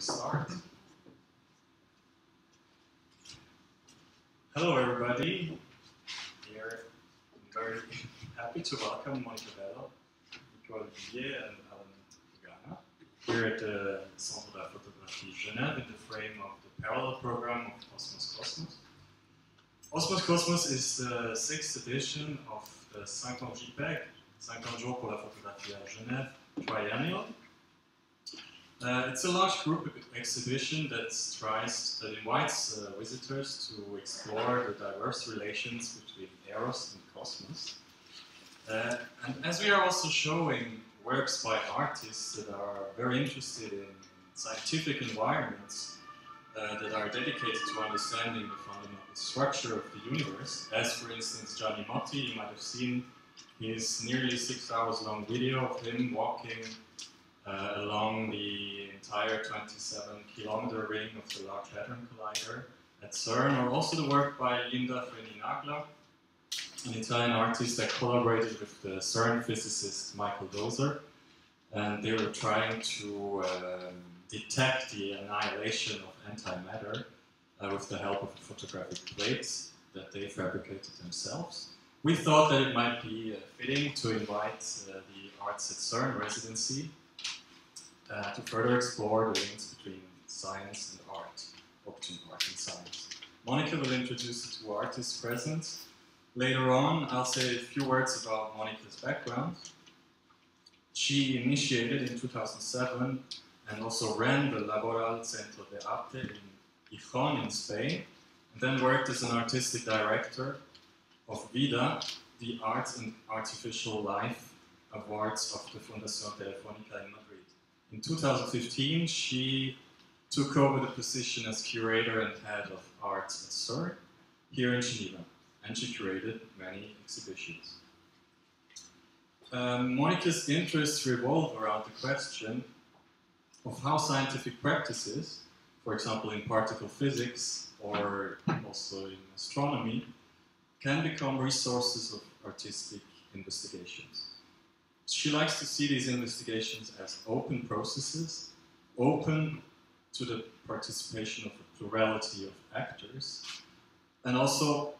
we start. Hello, everybody. Here, I'm very happy to welcome Monica Bello, Nicole L'Huillier, and Alan Bogana here at the Centre de la Photographie Genève in the frame of the parallel program of Osmos Cosmos. Osmos Cosmos is the sixth edition of the 5 ans JPEG, 5 ans jours pour la photographie à Genève triennial. Uh, it's a large group exhibition that tries, that invites uh, visitors to explore the diverse relations between Eros and Cosmos. Uh, and as we are also showing works by artists that are very interested in scientific environments uh, that are dedicated to understanding the fundamental structure of the universe, as for instance Gianni Motti, you might have seen his nearly six hours long video of him walking uh, along the entire 27 kilometer ring of the Large Hadron Collider at CERN, or also the work by Linda Fregni Nagler, an Italian artist that collaborated with the CERN physicist Michael Doser. And they were trying to um, detect the annihilation of antimatter uh, with the help of photographic plates that they fabricated themselves. We thought that it might be uh, fitting to invite uh, the Arts at CERN residency uh, to further explore the links between science and art, or between art and science. Monica will introduce the two artists present. Later on, I'll say a few words about Monica's background. She initiated in 2007 and also ran the Laboral Centro de Arte in Gijón in Spain, and then worked as an artistic director of VIDA, the Arts and Artificial Life Awards of the Fundación Telefónica in. In 2015, she took over the position as curator and head of arts at CERN here in Geneva, and she curated many exhibitions. Um, Monica's interests revolve around the question of how scientific practices, for example in particle physics or also in astronomy, can become resources of artistic investigations. She likes to see these investigations as open processes, open to the participation of a plurality of actors, and also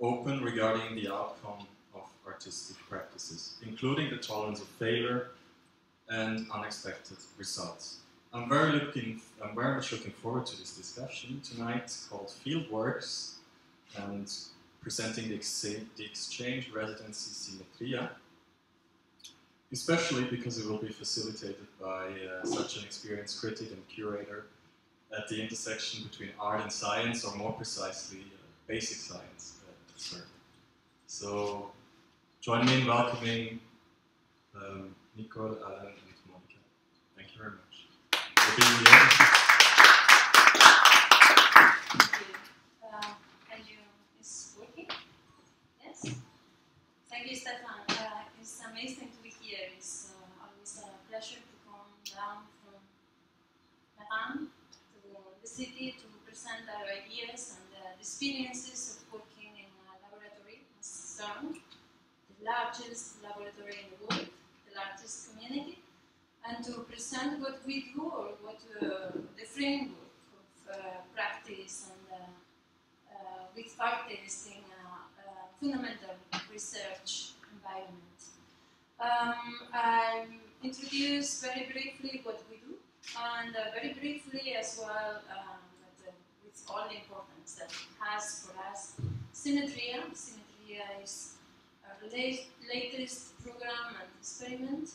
open regarding the outcome of artistic practices, including the tolerance of failure and unexpected results. I'm very looking, I'm very much looking forward to this discussion tonight called Fieldworks and presenting the, ex the exchange residency Simetría, especially because it will be facilitated by uh, such an experienced critic and curator at the intersection between art and science, or more precisely, uh, basic science CERN. So, join me in welcoming um, Nicole, Alan, and Monica. Thank you very much for being here. Thank you, Stefan. Uh, it's amazing to be here. It's uh, always a pleasure to come down from Meyrin to to present our ideas and uh, the experiences of working in a laboratory in CERN, the largest laboratory in the world, the largest community, and to present what we do or what uh, the framework of uh, practice and uh, with artists in a, fundamental research environment. Um, I'll introduce very briefly what we do, and uh, very briefly as well, with all the importance that it has for us, Simetría. Simetría is our late, latest program and experiment.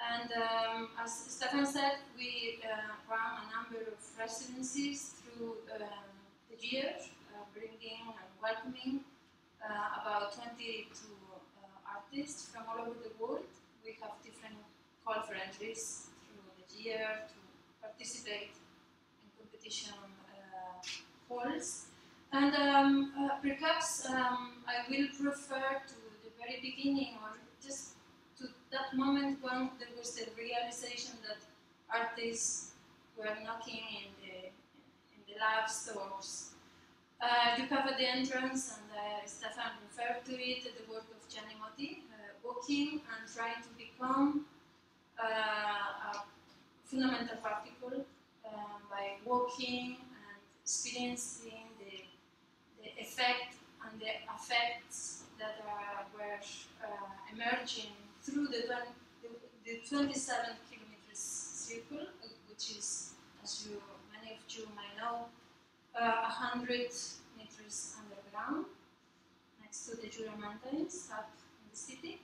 And um, as Stefan said, we uh, run a number of residencies through um, the year, uh, bringing and welcoming uh, about 22 uh, artists from all over the world. We have different conferences through the year to participate in competition Uh, and um, perhaps um, I will refer to the very beginning or just to that moment when there was the realization that artists were knocking in the, in the lab stores. Uh, you have at the entrance, and uh, Stefan referred to it, the work of Gianni Motti, uh, walking and trying to become uh, a fundamental particle um, walking and experiencing the, the effect and the effects that are, were uh, emerging through the, the, the 27 kilometers circle, which is, as you, many of you might know, uh, 100 meters underground next to the Jura Mountains up in the city.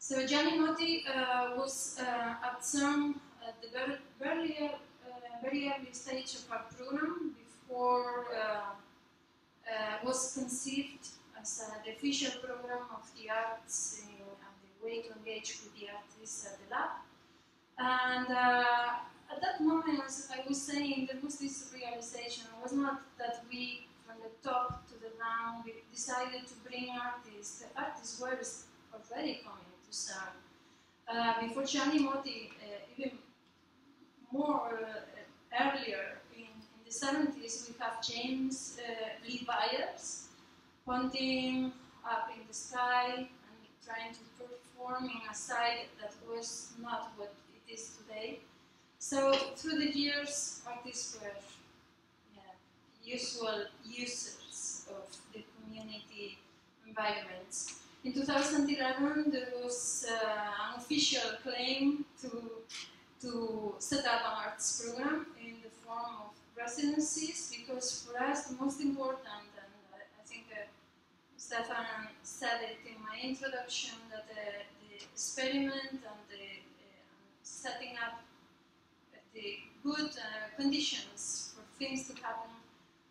So Gianni Motti uh, was uh, at CERN at the very, very, uh, very early stage of our program before uh, uh, was conceived as an official program of the arts and the way to engage with the artists at the lab. And uh, at that moment, as I was saying, there was this realization. It was not that we, from the top to the down, we decided to bring artists. The artists were already coming to CERN. Uh, before Gianni Motti, uh, even more uh, earlier, the 70s, we have James uh, Lee Byars pointing up in the sky and trying to perform in a site that was not what it is today. So through the years, artists were yeah, usual users of the community environments. In 2011, there was uh, an official claim to, to set up an arts program in the form of residencies because for us the most important, and I, think uh, Stefan said it in my introduction, that the, the experiment and the uh, setting up the good uh, conditions for things to happen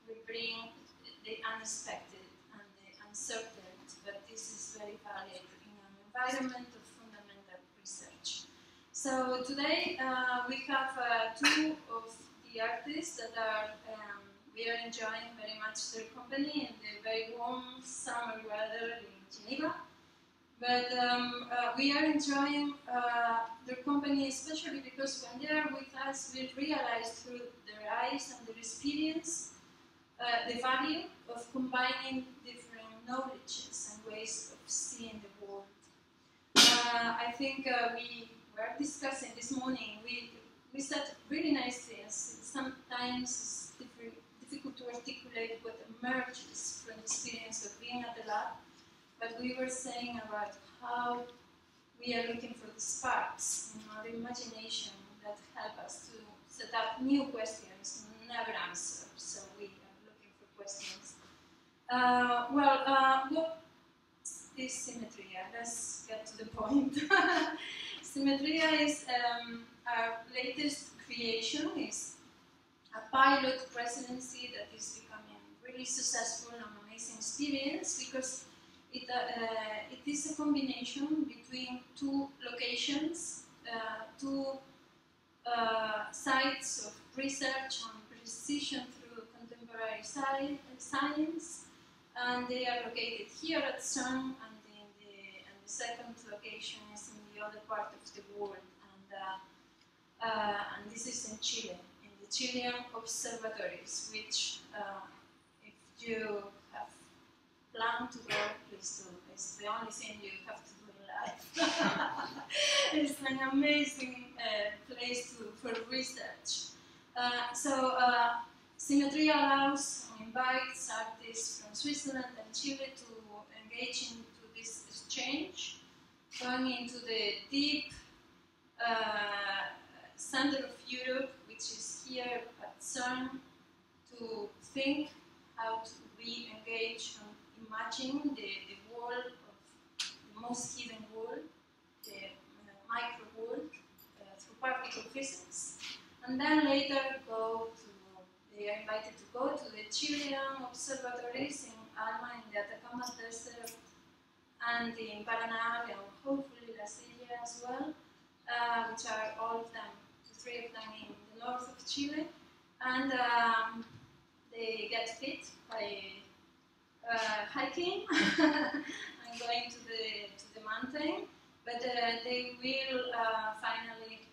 will bring the unexpected and the uncertain but this is very valid in an environment of fundamental research. So today uh, we have uh, two of the artists that are, um, we are enjoying very much their company in the very warm summer weather in Geneva. But um, uh, we are enjoying uh, their company especially because when they are with us, we realize through their eyes and their experience uh, the value of combining different knowledges and ways of seeing the world. Uh, I think uh, we were discussing this morning, we, we said really nicely, sometimes it's difficult to articulate what emerges from the experience of being at the lab, but we were saying about how we are looking for the sparks in our imagination that help us to set up new questions, never answers. So we are looking for questions uh, well, uh, what is Simetría? Let's get to the point. Simetría is um, our latest creation. is a pilot presidency that is becoming really successful and amazing experience because it, uh, it is a combination between two locations, uh, two uh, sites of research and precision through contemporary sci science and they are located here at CERN, and, the, and the second location is in the other part of the world, and, uh, uh, and this is in Chile, in the Chilean observatories, which, uh, if you have planned to go, please do. It's the only thing you have to do in life. it's an amazing uh, place to, for research. Uh, so, uh, Simetría allows and invites artists from Switzerland and Chile to engage into this exchange, going into the deep uh, center of Europe, which is here at CERN, to think how to be engaged and imagine the, the world of the most hidden world, the uh, micro world, uh, through particle physics, and then later go to they are invited to go to the Chilean observatories in Alma in the Atacama Desert and in Paranal and hopefully La Silla as well, uh, which are all of them, of in the north of Chile. And um, they get fit by uh, hiking and going to the, to the mountain, but uh, they will uh, finally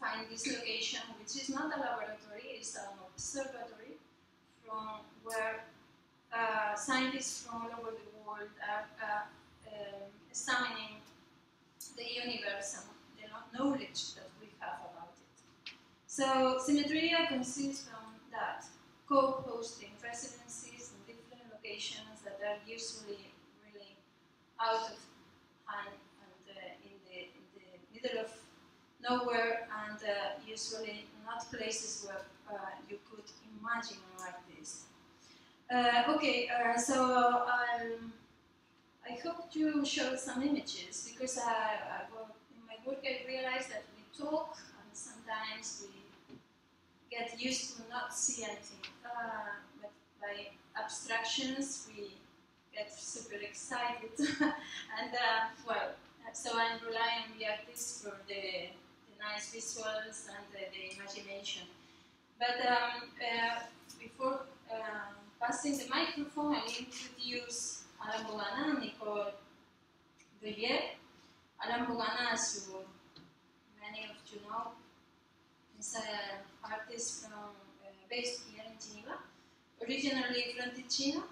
find this location, which is not a laboratory, it's an observatory from where uh, scientists from all over the world are um, examining the universe and the knowledge that we have about it. So Simetría consists from that, co-hosting residencies in different locations that are usually really out of hand and uh, in, the, in the middle of nowhere and uh, usually not places where uh, you could imagine like this. Uh, okay, uh, so um, I hope to show some images because I, I, in my work I realized that we talk and sometimes we get used to not see anything. Uh, but by abstractions we get super excited and uh, well, so I'm relying on the artist for the, the nice visuals and the, the imagination. But um, uh, before uh, passing the microphone, I'll introduce Alain Bogana and Nicole L'Huillier. Alain Bogana, as you, many of you know, is an artist from, uh, based here in Geneva, originally from Ticino.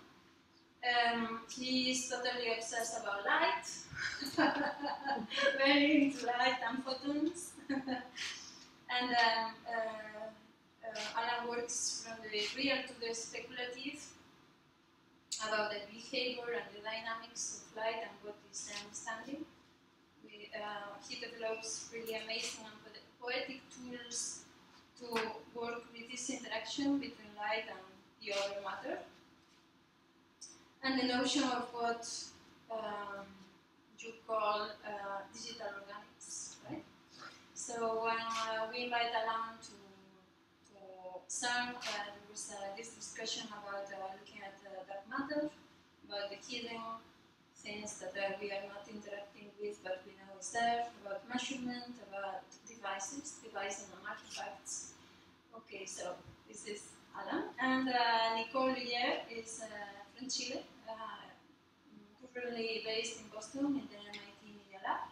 Um, he is totally obsessed about light, very into light and photons. and um, uh, uh, Alan works from the real to the speculative about the behavior and the dynamics of light and what is understanding. We, uh, he develops really amazing and poetic tools to work with this interaction between light and the other matter. And the notion of what um, you call uh, digital organics, right? So when uh, we invite Alan to, to CERN, uh, there was uh, this discussion about uh, looking at uh, dark matter, about the hidden things that uh, we are not interacting with, but we know is there, about measurement, about devices, devices and artifacts. Okay, so this is Alan. And uh, Nicole L'Huillier is uh, from Chile, uh, currently based in Boston in the MIT Media Lab.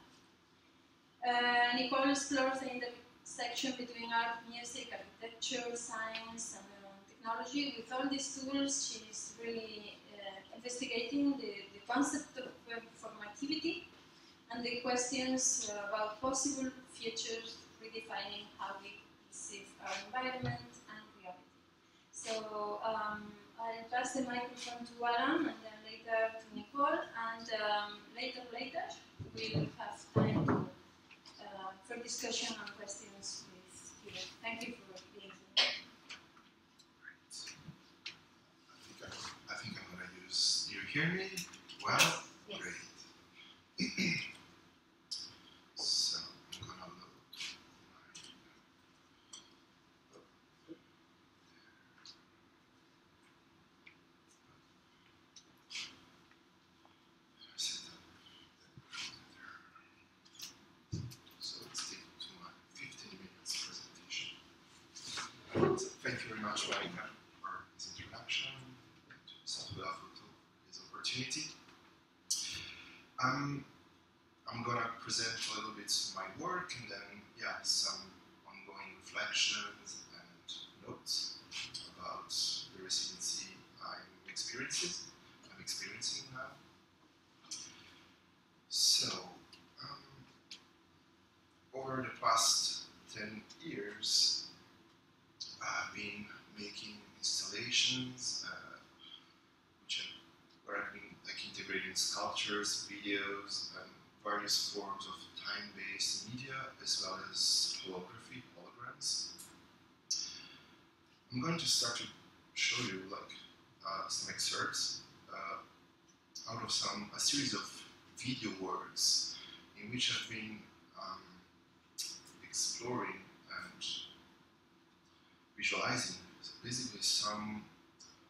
Uh, Nicole explores the intersection between art, music, architecture, science, and uh, technology. With all these tools, she's really uh, investigating the, the concept of performativity and the questions uh, about possible futures redefining how we perceive our environment and reality. So um, I'll pass the microphone to Alan and then later to Nicole and um, later, later we'll have time to, uh, for discussion and questions with you. Thank you for being here. I think, I, I think I'm gonna use. Do you hear me? Well, Yes. great. so I'm gonna load my. Set up the- So let's take to my 15 minutes presentation. So thank you very much, Monica, for this introduction, and to Samuel Afuto for this opportunity. Um, I'm gonna present a little bit my work and then, yeah, some ongoing reflections and notes about the residency I'm experiencing. I'm experiencing now. So, um, over the past 10 years, I've been making installations, uh, which have, where I've been like integrating sculptures, videos, and various forms of time-based media, as well as holography, holograms. I'm going to start to show you like uh, some excerpts uh, out of some a series of video works in which I've been um, exploring and visualizing basically some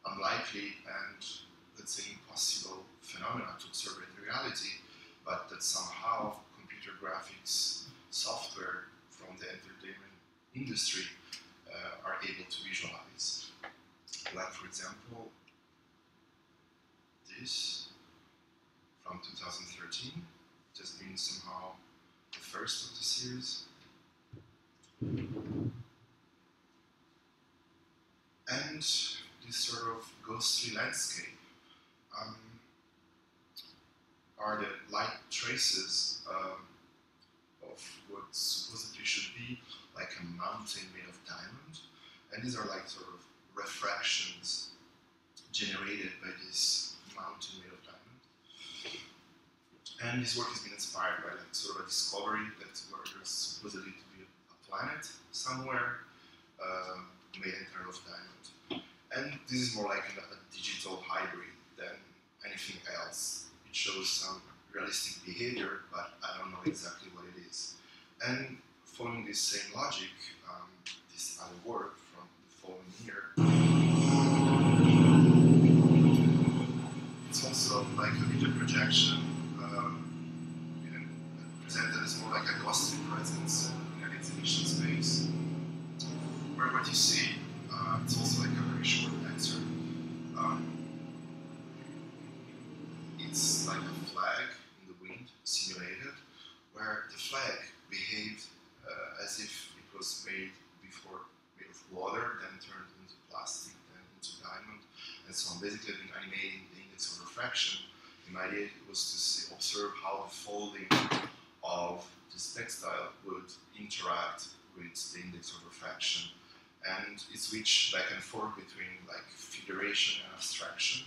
unlikely and let's say impossible phenomena to observe in reality, but that somehow computer graphics software from the entertainment industry uh, are able to visualize. Like for example, this from 2013 has been somehow the first of the series. And this sort of ghostly landscape um, are the light traces um, of what supposedly should be like a mountain made of diamond. And these are like sort of refractions generated by this mountain made of diamond. And this work has been inspired by like sort of a discovery that there's supposedly to be a planet somewhere uh, made entirely of diamond. And this is more like a, a digital hybrid than anything else. Shows some realistic behavior, but I don't know exactly what it is. And following this same logic, um, this other work from the following year, it's also like a video projection, um, you know, presented as more like a ghostly presence in an exhibition space. Where what you see, uh, it's also like a very short excerpt. Um, it's like a flag in the wind simulated, where the flag behaved uh, as if it was made before made of water, then turned into plastic, then into diamond, and so on. Basically, been animating the index of refraction. My idea was to see, observe how the folding of this textile would interact with the index of refraction, and it switched back and forth between like figuration and abstraction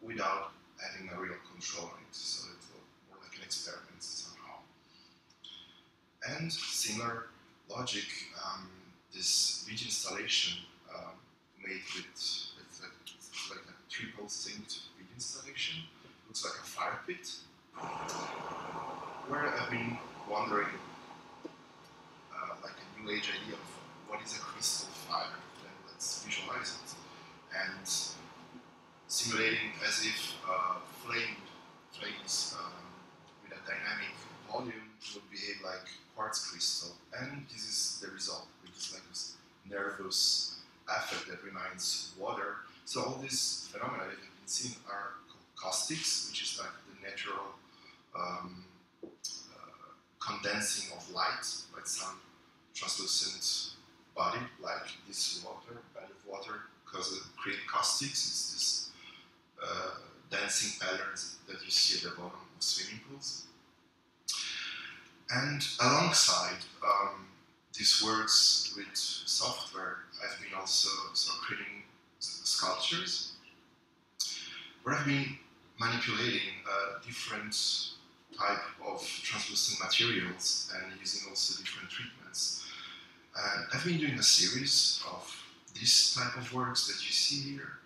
without having a real control on it. So it more like an experiment somehow. And similar logic, um, this video installation um, made with it's like, like a triple synced video installation, looks like a fire pit, where I've been wondering, uh, like a new age idea of what is a crystal fire, then let's visualize it. And simulating as if uh, um, with a dynamic volume would behave like quartz crystal. And this is the result, which is like this nervous effect that reminds water. So all these phenomena that have been seen are caustics, which is like the natural um, uh, condensing of light by some translucent body, like this water, body of water, because it create caustics. It's this uh, dancing patterns that you see at the bottom of swimming pools. And alongside um, these works with software, I've been also so creating sculptures where I've been manipulating uh, different type of translucent materials and using also different treatments. And I've been doing a series of this type of works that you see here.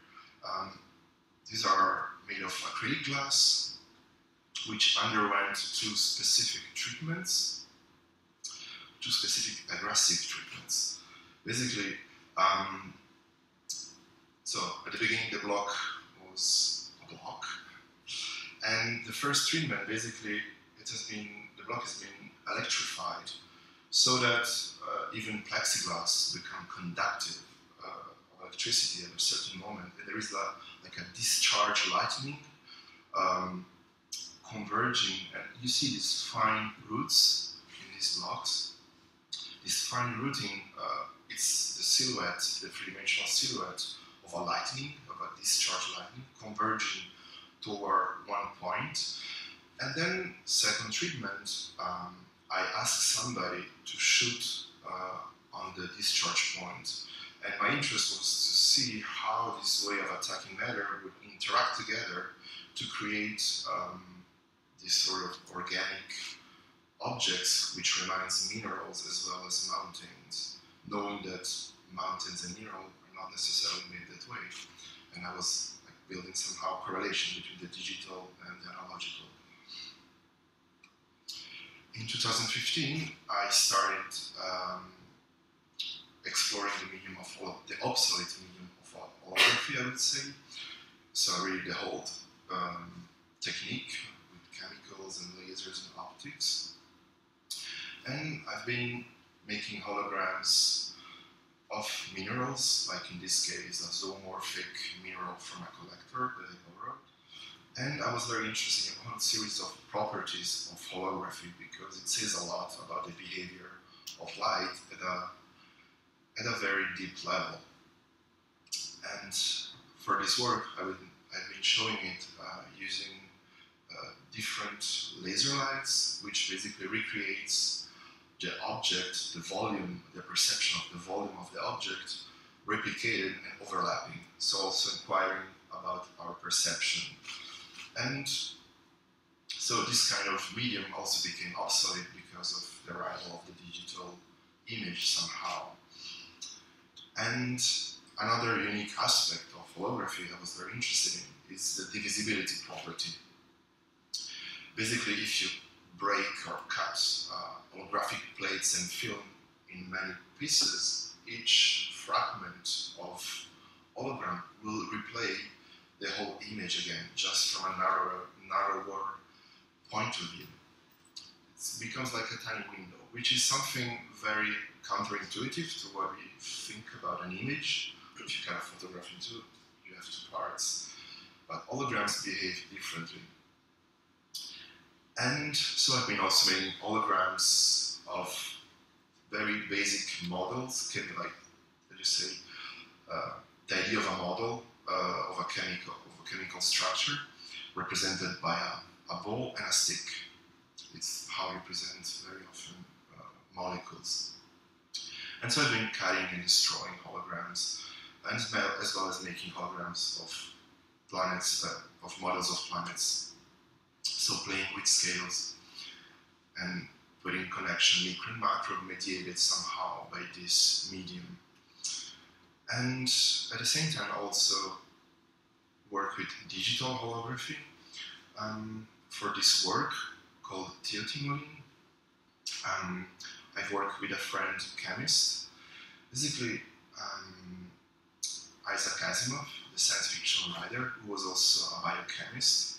Um, these are made of acrylic glass, which underwent two specific treatments, two specific aggressive treatments. Basically, um, so at the beginning the block was a block, and the first treatment basically it has been the block has been electrified so that uh, even plexiglass become conductive electricity at a certain moment, there is a, like a discharge lightning um, converging, and you see these fine roots in these blocks. This fine rooting, uh, it's the silhouette, the three-dimensional silhouette of a lightning, of a discharge lightning, converging toward one point. And then, second treatment, um, I asked somebody to shoot uh, on the discharge point. And my interest was to see how this way of attacking matter would interact together to create um, these sort of organic objects which reminds minerals as well as mountains, knowing that mountains and minerals are not necessarily made that way. And I was like, building somehow correlation between the digital and the analogical. In 2015, I started um, exploring the medium of all, the obsolete medium of holography, I would say. So really the whole um, technique with chemicals and lasers and optics. And I've been making holograms of minerals, like in this case, a zoomorphic mineral from a collector that I borrowed. And I was very interested in one series of properties of holography because it says a lot about the behavior of light at a, at a very deep level. And for this work, I I've been showing it uh, using uh, different laser lights, which basically recreates the object, the volume, the perception of the volume of the object replicated and overlapping, so also inquiring about our perception. And so this kind of medium also became obsolete because of the arrival of the digital image somehow. And another unique aspect of holography I was very interested in is the divisibility property. Basically, if you break or cut uh, holographic plates and film in many pieces, each fragment of hologram will replay the whole image again, just from a narrower, narrower point of view. It becomes like a tiny window, which is something very counterintuitive to what we think about an image. If you cut a photograph into, you have two parts. But holograms behave differently. And so I've been also making holograms of very basic models, can be like, let you say, uh, the idea of a model uh, of a chemical of a chemical structure represented by a, a ball and a stick. It's how we present very often molecules. And so I've been cutting and destroying holograms, and as well as making holograms of planets, uh, of models of planets. So playing with scales and putting connection micro and macro mediated somehow by this medium. And at the same time, also work with digital holography um, for this work called Thiotimoline. Um, I've worked with a friend chemist. Basically, um, Isaac Asimov, the science fiction writer, who was also a biochemist,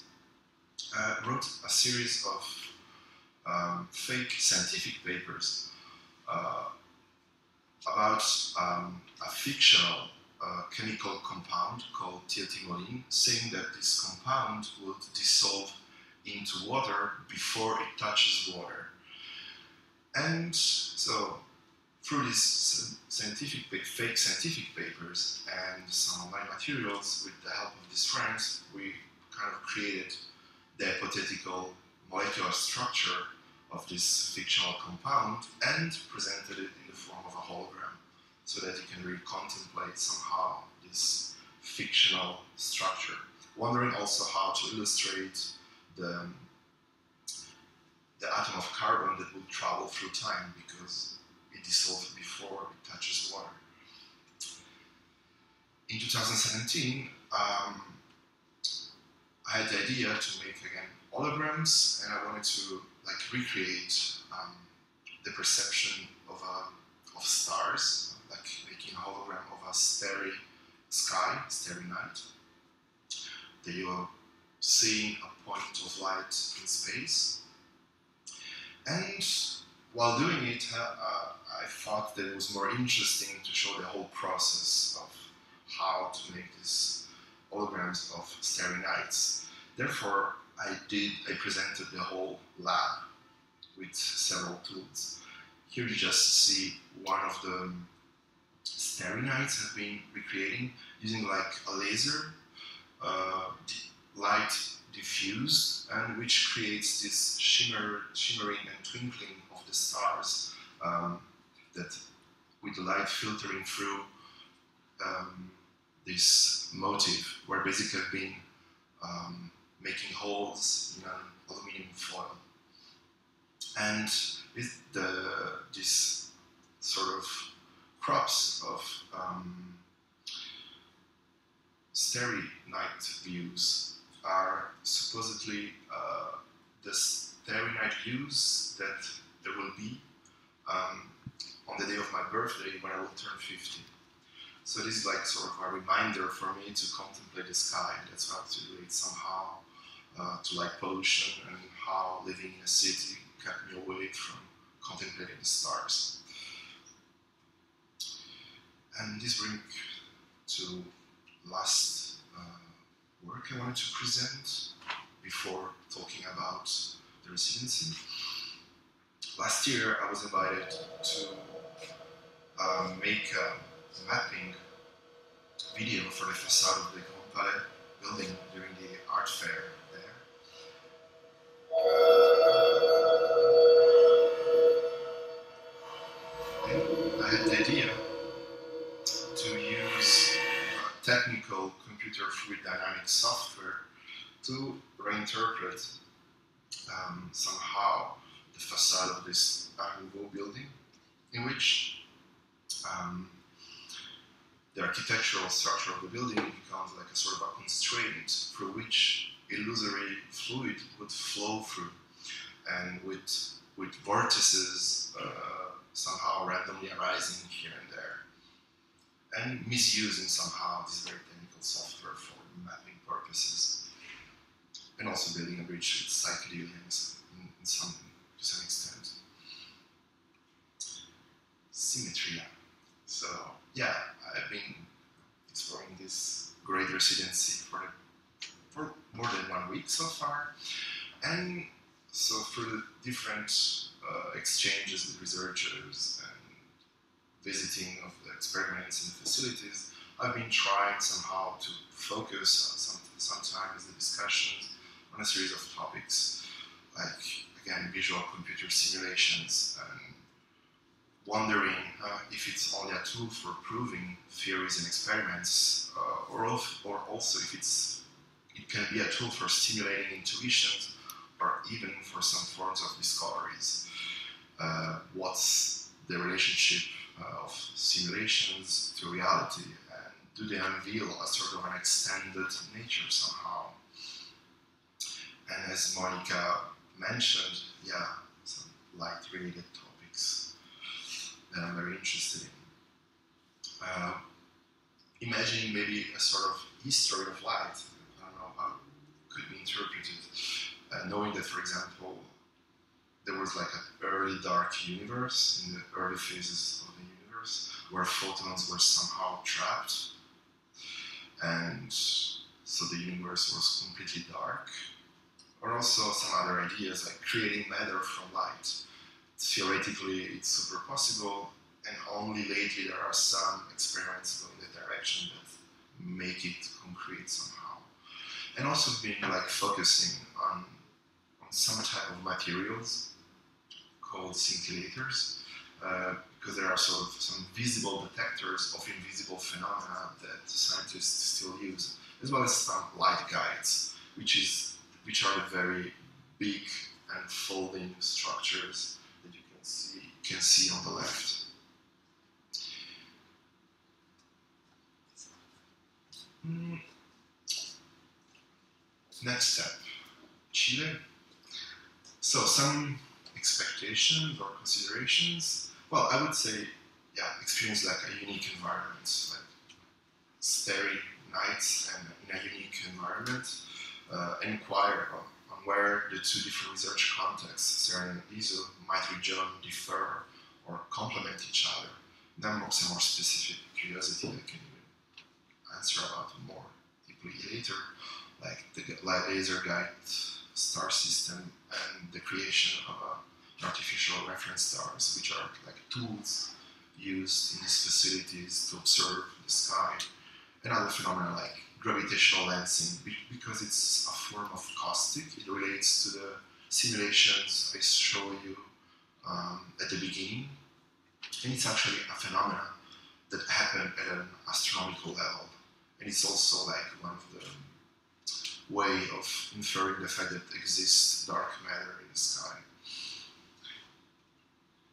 uh, wrote a series of um, fake scientific papers uh, about um, a fictional uh, chemical compound called thiotimoline, saying that this compound would dissolve into water before it touches water. And so, through these scientific, fake scientific papers and some online materials, with the help of these friends, we kind of created the hypothetical molecular structure of this fictional compound and presented it in the form of a hologram so that you can really contemplate somehow this fictional structure. Wondering also how to illustrate the, the atom of carbon that will travel through time because it dissolves before it touches water. In 2017, um, I had the idea to make again holograms, and I wanted to like recreate um, the perception of a, of stars, like making a hologram of a starry sky, starry night. That you are seeing a point of light in space. And while doing it, uh, I thought that it was more interesting to show the whole process of how to make these holograms of starry nights. Therefore, I did. I presented the whole lab with several tools. Here you just see one of the starry nights I've been recreating using like a laser, uh, light diffuse, and which creates this shimmer, shimmering and twinkling of the stars um, that with the light filtering through um, this motif, where basically I've been um, making holes in an aluminum foil. And the, this sort of crops of um, starry night views are supposedly uh, the starry night views that there will be um, on the day of my birthday when I will turn 50. So this is like sort of a reminder for me to contemplate the sky. That's how to relate somehow uh, to like pollution and how living in a city kept me away from contemplating the stars. And this brings to last work I wanted to present before talking about the residency. Last year I was invited to uh, make a mapping video for the facade of the Grand building during the art fair there. I had the idea to use technical computer fluid dynamics software to reinterpret um, somehow the facade of this Art Nouveau building, in which um, the architectural structure of the building becomes like a sort of a constraint through which illusory fluid would flow through, and with with vortices uh, somehow randomly arising here and there, and misusing somehow this very software for mapping purposes, and also building a bridge with psychedelics in, in some to some extent. Symmetry. So yeah, I've been exploring this great residency for for more than one week so far, and so through the different uh, exchanges with researchers and visiting of the experiments and facilities, I've been trying somehow to focus on some, sometimes the discussions on a series of topics, like again visual computer simulations and wondering uh, if it's only a tool for proving theories and experiments, uh, or, of, or also if it's it can be a tool for stimulating intuitions or even for some forms of discoveries. Uh, what's the relationship uh, of simulations to reality, do they unveil a sort of an extended nature somehow? And as Monica mentioned, yeah, some light-related topics that I'm very interested in. Uh, imagining maybe a sort of history of light. I don't know how it could be interpreted. Uh, knowing that, for example, there was like an early dark universe in the early phases of the universe where photons were somehow trapped, and so the universe was completely dark. Or also some other ideas like creating matter from light. Theoretically, it's super possible, and only lately there are some experiments going in that direction that make it concrete somehow. And also being like focusing on, on some type of materials called scintillators, uh, because there are sort of some visible detectors of invisible phenomena that scientists still use, as well as some light guides, which is which are the very big and folding structures that you can see can see on the left. Mm. Next step, Chile. So some expectations or considerations. Well, I would say, yeah, experience like a unique environment, like starry nights and in a unique environment. Uh, inquire on, on, where the two different research contexts, CERN and ESO, might rejoin, differ, or complement each other. Then some more specific curiosity that can answer about more deeply later, like the laser guide star system and the creation of a, artificial reference stars, which are like tools used in these facilities to observe the sky, and other phenomena like gravitational lensing because it's a form of caustic. It relates to the simulations I show you um, at the beginning, and it's actually a phenomenon that happened at an astronomical level, and it's also like one of the way of inferring the fact that exists dark matter in the sky.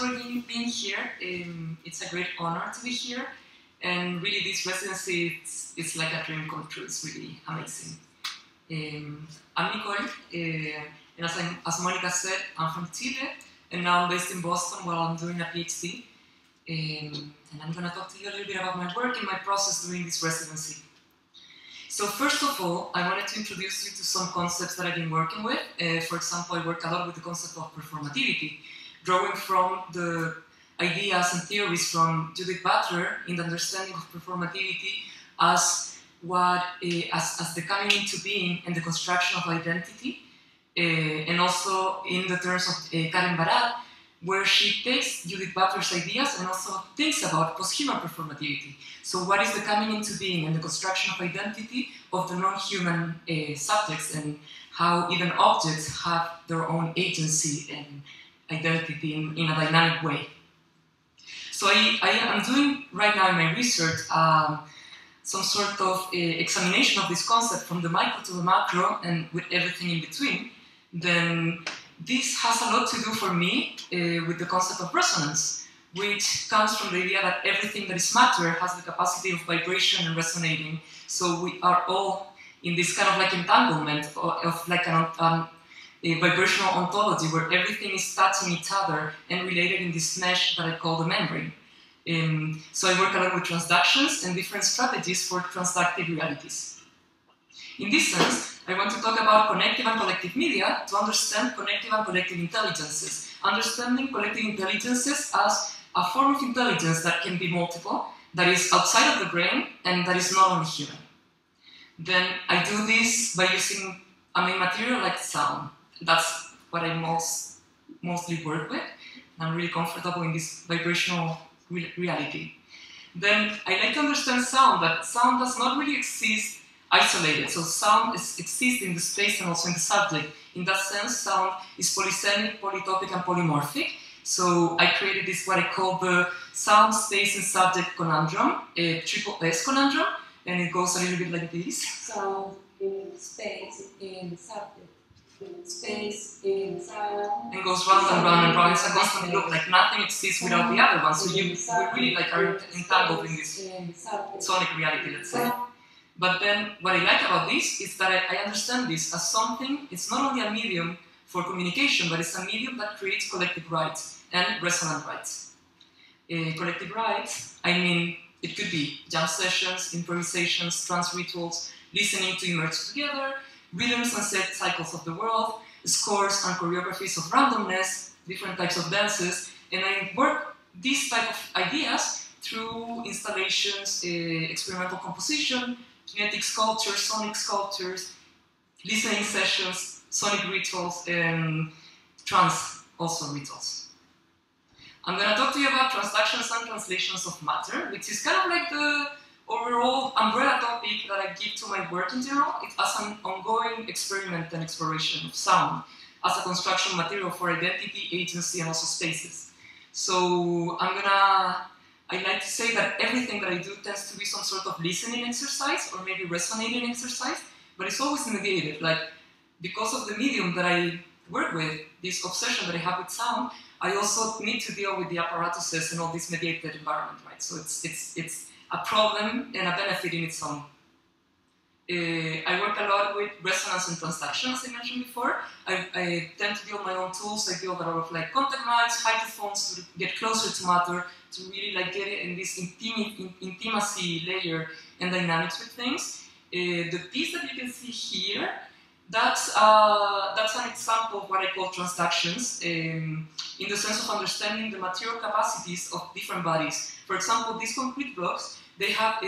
for being, here. Um, it's a great honor to be here. And really, this residency it's, it's like a dream come true. It's really amazing. Um, I'm Nicole, uh, and as, as Monica said, I'm from Chile, and now I'm based in Boston while I'm doing a PhD. Um, and I'm going to talk to you a little bit about my work and my process during this residency. So first of all, I wanted to introduce you to some concepts that I've been working with. Uh, for example, I work a lot with the concept of performativity, drawing from the ideas and theories from Judith Butler in the understanding of performativity as what uh, as, as the coming into being and the construction of identity, uh, and also in the terms of uh, Karen Barad, where she takes Judith Butler's ideas and also thinks about post-human performativity. So, what is the coming into being and the construction of identity of the non-human subjects, and how even objects have their own agency and identity in, in a dynamic way. So, I, I am doing right now in my research. Um, some sort of uh, examination of this concept from the micro to the macro and with everything in between, then this has a lot to do for me uh, with the concept of resonance, which comes from the idea that everything that is matter has the capacity of vibration and resonating. So we are all in this kind of like entanglement of, of like an, um, a vibrational ontology where everything is touching each other and related in this mesh that I call the membrane. Um, so I work a lot with transductions and different strategies for transductive realities. In this sense, I want to talk about connective and collective media to understand connective and collective intelligences. Understanding collective intelligences as a form of intelligence that can be multiple, that is outside of the brain, and that is not only human. Then I do this by using a material like sound. That's what I most mostly work with. I'm really comfortable in this vibrational reality. Then I like to understand sound, that sound does not really exist isolated. So sound is, exists in the space and also in the subject. In that sense, sound is polysemic, polytopic, and polymorphic. So I created this what I call the sound, space, and subject conundrum, a triple S conundrum, and it goes a little bit like this. Sound in space in subject space. And goes round and round and round. It's a constant loop, like nothing exists without the other one. So you we really like are entangled in this sonic reality, let's say. But then what I like about this is that I, I understand this as something, it's not only a medium for communication, but it's a medium that creates collective rights and resonant rights. Uh, collective rights, I mean, it could be jam sessions, improvisations, trance rituals, listening to emerge together, rhythms and set cycles of the world, scores and choreographies of randomness, different types of dances, and I work these type of ideas through installations, uh, experimental composition, kinetic sculptures, sonic sculptures, listening sessions, sonic rituals, and trance also rituals. I'm going to talk to you about transductions and translations of matter, which is kind of like the overall umbrella topic that I give to my work in general is as an ongoing experiment and exploration of sound as a construction material for identity, agency, and also spaces. So I'm gonna, I like to say that everything that I do tends to be some sort of listening exercise or maybe resonating exercise, but it's always mediated. Like because of the medium that I work with, this obsession that I have with sound, I also need to deal with the apparatuses and all this mediated environment, right? So it's it's it's a problem and a benefit in its own. Uh, I work a lot with resonance and transduction, as I mentioned before. I, I, tend to build my own tools. I build a lot of like contact mics, hydrophones to get closer to matter, to really like get it in this intimate, in, intimacy layer and dynamics with things. Uh, the piece that you can see here, that's uh, that's an example of what I call transductions, um, in the sense of understanding the material capacities of different bodies. For example, these concrete blocks they have uh,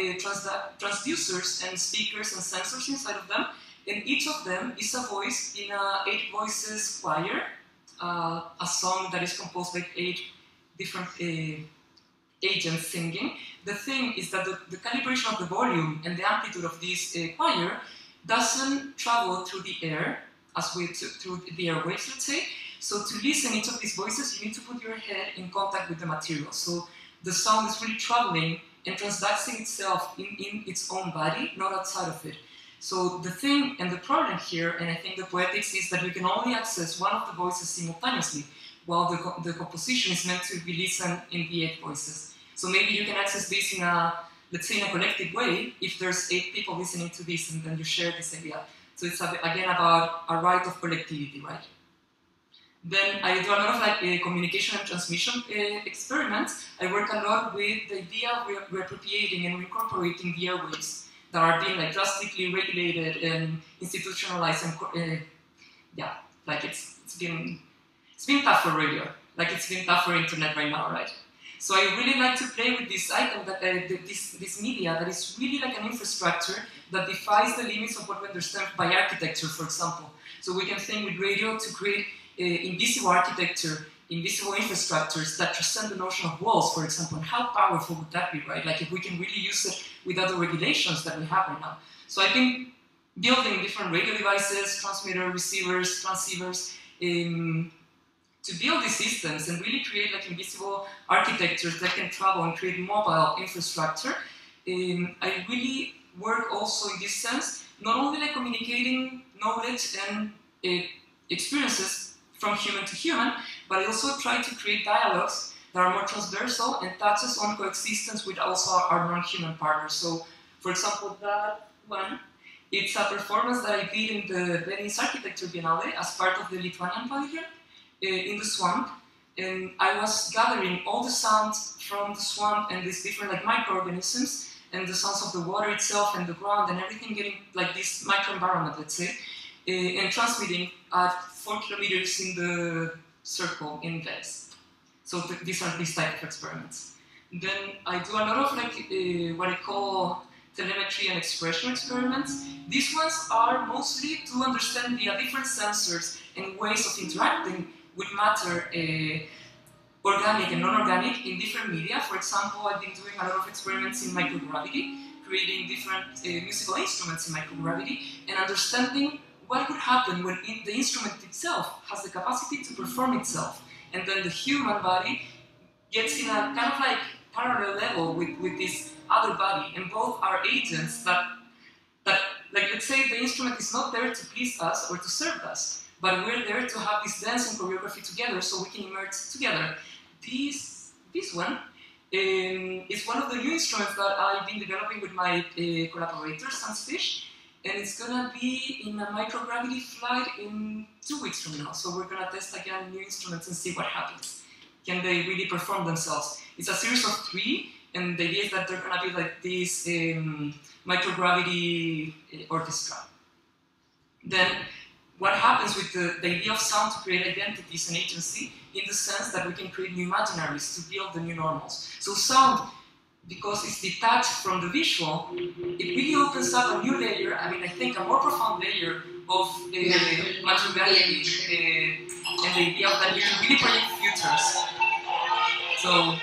transducers and speakers and sensors inside of them, and each of them is a voice in a eight voices choir, uh, a song that is composed by eight different uh, agents singing. The thing is that the, the, calibration of the volume and the amplitude of this uh, choir doesn't travel through the air as we through the airwaves, let's say. So to listen each of these voices, you need to put your head in contact with the material. So the sound is really traveling and transducing itself in, in its own body, not outside of it. So the thing and the problem here, and I think the poetics is that we can only access one of the voices simultaneously, while the, the composition is meant to be listened in the eight voices. So maybe you can access this in a, let's say, in a collective way, if there's eight people listening to this and then you share this idea. So it's again about a right of collectivity, right? Then I do a lot of like uh, communication and transmission uh, experiments. I work a lot with the idea of re- reappropriating and incorporating the airwaves that are being like drastically regulated and institutionalized and uh, yeah, like it's it's been it's been tough for radio, like it's been tough for internet right now, right? So I really like to play with this item, that uh, this, this media that is really like an infrastructure that defies the limits of what we understand by architecture, for example. So we can think with radio to create invisible architecture, invisible infrastructures that transcend the notion of walls, for example. And how powerful would that be, right? Like if we can really use it without the regulations that we have right now. So I've been building different radio devices, transmitter, receivers, transceivers, um, to build these systems and really create like invisible architectures that can travel and create mobile infrastructure. Um, I really work also in this sense, not only like communicating knowledge and uh, experiences from human to human, but I also try to create dialogues that are more transversal and touches on coexistence with also our non-human partners. So, for example, that one, it's a performance that I did in the Venice Architecture Biennale as part of the Lithuanian Pavilion uh, in the swamp, and I was gathering all the sounds from the swamp and these different like microorganisms and the sounds of the water itself and the ground and everything getting like this microenvironment, let's say, and transmitting at four kilometers in the circle in Venice. So th- these are these type of experiments. Then I do a lot of like uh, what I call telemetry and expression experiments. These ones are mostly to understand the different sensors and ways of interacting with matter, uh, organic and non-organic, in different media. For example, I've been doing a lot of experiments in microgravity, creating different uh, musical instruments in microgravity, and understanding what would happen when it, the instrument itself has the capacity to perform itself, and then the human body gets in a kind of like parallel level with, with this other body, and both are agents that that like let's say the instrument is not there to please us or to serve us, but we're there to have this dance and choreography together so we can emerge together. This this one um, is one of the new instruments that I've been developing with my uh, collaborator Sands Fish, and it's gonna be in a microgravity flight in two weeks from now. So we're gonna test again new instruments and see what happens. Can they really perform themselves? It's a series of three, and the idea is that they're gonna be like this um, microgravity uh, orchestra. Then, what happens with the, the idea of sound to create identities and agency in the sense that we can create new imaginaries to build the new normals. So, sound, because it's detached from the visual, it really opens up a new layer, I mean, I think a more profound layer of uh, materiality uh, and the idea that you can really project futures. So,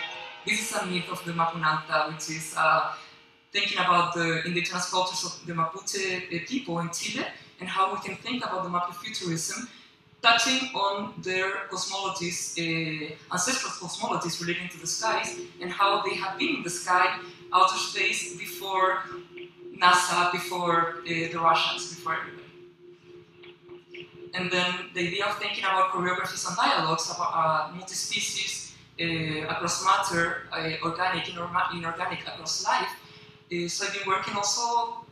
this is a myth of the Mapunalta, which is uh, thinking about the indigenous cultures of the Mapuche uh, people in Chile and how we can think about the Mapufuturism, touching on their cosmologies, uh, ancestral cosmologies relating to the skies, and how they have been in the sky, outer space, before NASA, before uh, the Russians, before everybody. And then the idea of thinking about choreographies and dialogues about uh, multi-species uh, across matter, uh, organic, inorganic, across life. Uh, so I've been working also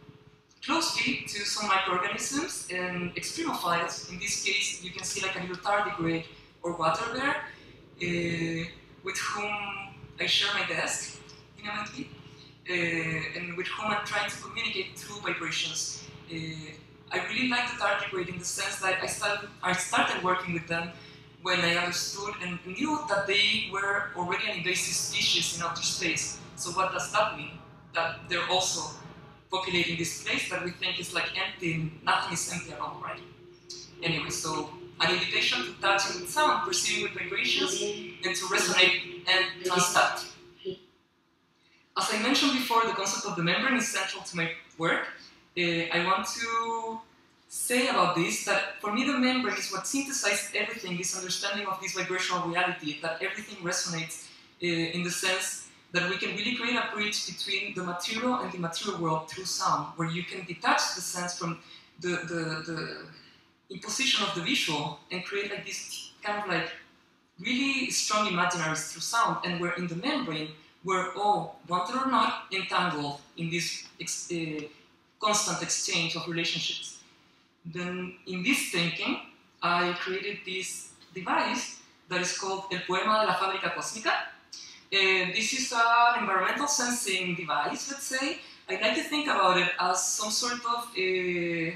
closely to some microorganisms and extremophiles. In this case, you can see like a little tardigrade or water bear, uh, with whom I share my desk in MIT, uh, and with whom I'm trying to communicate through vibrations. Uh, I really like the tardigrade in the sense that I started, I started working with them when I understood and knew that they were already an invasive species in outer space. So what does that mean? That they're also populating this place that we think is like empty, nothing is empty at all, right? Anyway, so an invitation to touch with sound, perceiving with vibrations, and to resonate and transtat. As I mentioned before, the concept of the membrane is central to my work. Uh, I want to say about this that for me the membrane is what synthesizes everything, this understanding of this vibrational reality, that everything resonates uh, in the sense that we can really create a bridge between the material and the material world through sound, where you can detach the sense from the, the, the imposition of the visual and create like this kind of like really strong imaginaries through sound, and where in the membrane we're all, wanted or not, entangled in this ex- uh, constant exchange of relationships. Then, in this thinking, I created this device that is called El Poema de la Fábrica Cósmica. This is an environmental sensing device, let's say. I like to think about it as some sort of uh,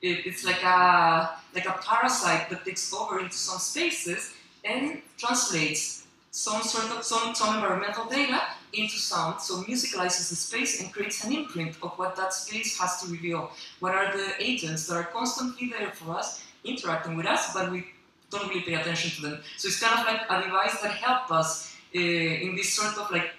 it, it's like a like a parasite that takes over into some spaces and translates some sort of some, some environmental data into sound, so musicalizes the space and creates an imprint of what that space has to reveal. What are the agents that are constantly there for us, interacting with us, but we don't really pay attention to them. So it's kind of like a device that helps us in this sort of like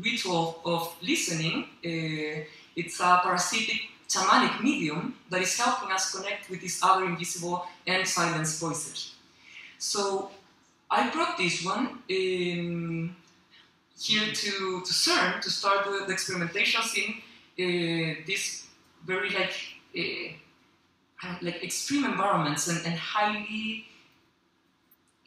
ritual of listening. Uh, it's a parasitic shamanic medium that is helping us connect with these other invisible and silenced voices. So I brought this one um, here to, to CERN to start the, the experimentations in uh, these very like uh, like extreme environments and, and highly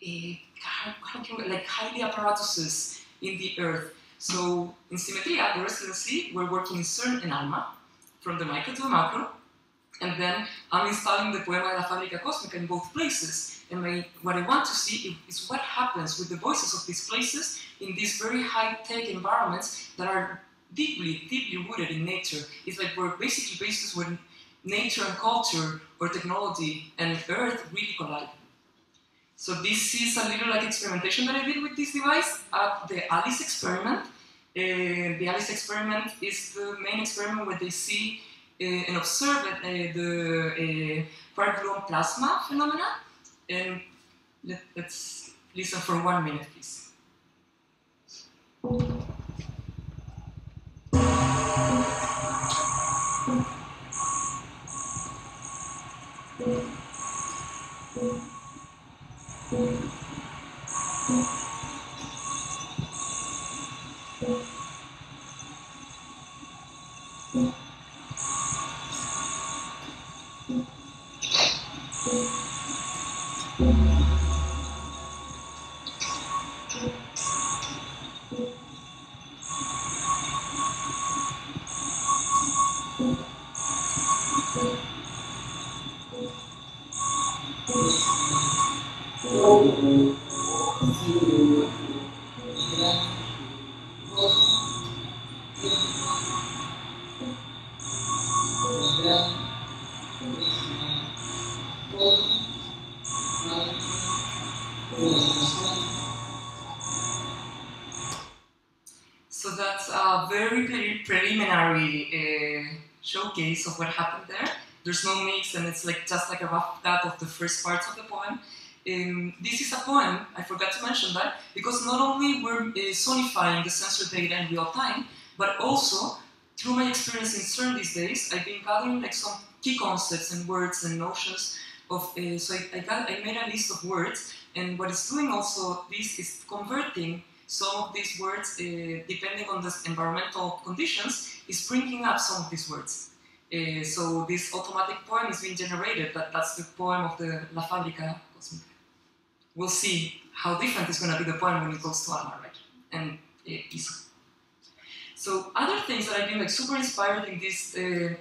uh, how, how can we, like highly apparatuses in the earth. So in Simetría, the residency, we're working in CERN and ALMA, from the micro to the macro, and then I'm installing the Poema de la Fábrica Cósmica in both places. And my, what I want to see is what happens with the voices of these places in these very high-tech environments that are deeply, deeply rooted in nature. It's like we're basically places where nature and culture, or technology and Earth really collide. So this is a little like experimentation that I did with this device at the ALICE experiment. Uh, the ALICE experiment is the main experiment where they see uh, and observe uh, the gluon plasma phenomena. And let, let's listen for one minute, please. So it's like just like a rough cut of the first parts of the poem. Um, this is a poem, I forgot to mention that, because not only we're uh, sonifying the sensor data in real time, but also through my experience in CERN these days, I've been gathering like some key concepts and words and notions of. Uh, so I, I, got, I made a list of words, and what it's doing also this is converting some of these words, uh, depending on the environmental conditions, is bringing up some of these words. Uh, so this automatic poem is being generated. That, that's the poem of the La Fábrica Cósmica. We'll see how different is going to be the poem when it goes to Alma, right? And uh. So other things that I've been like super inspired in this uh,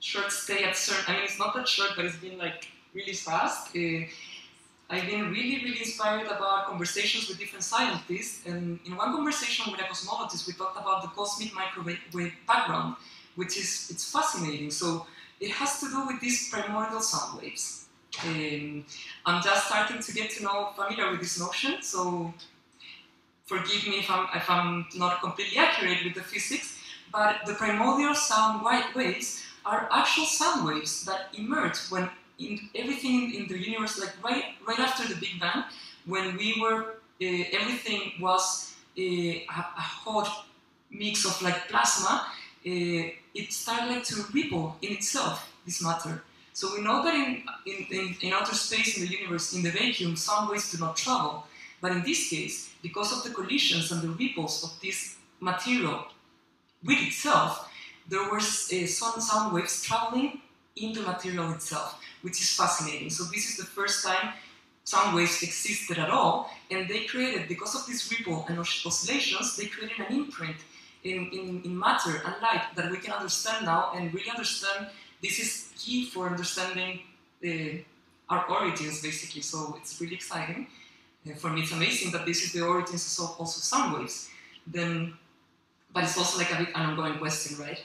short stay at CERN. I mean, it's not that short, but it's been like really fast. Uh, I've been really, really inspired about conversations with different scientists. And in one conversation with a cosmologist, we talked about the cosmic microwave background, which is it's fascinating. So it has to do with these primordial sound waves. Um, I'm just starting to get to know familiar with this notion. So forgive me if I'm, if I'm not completely accurate with the physics, but the primordial sound waves are actual sound waves that emerge when in everything in the universe, like right right after the Big Bang, when we were uh, everything was uh, a, a, hot mix of like plasma, uh, it started to ripple in itself this matter. So we know that in, in, in, in outer space in the universe, in the vacuum, some waves do not travel. But in this case, because of the collisions and the ripples of this material with itself, there were eh, some sound waves traveling in the material itself which is fascinating. So this is the first time sound waves existed at all, and they created, because of this ripple and oscillations, they created an imprint in, in, in matter and light that we can understand now and really understand. This is key for understanding the, our origins, basically. So it's really exciting. And for me, it's amazing that this is the origins of also sound waves. Then, but it's also like a bit an ongoing question, right?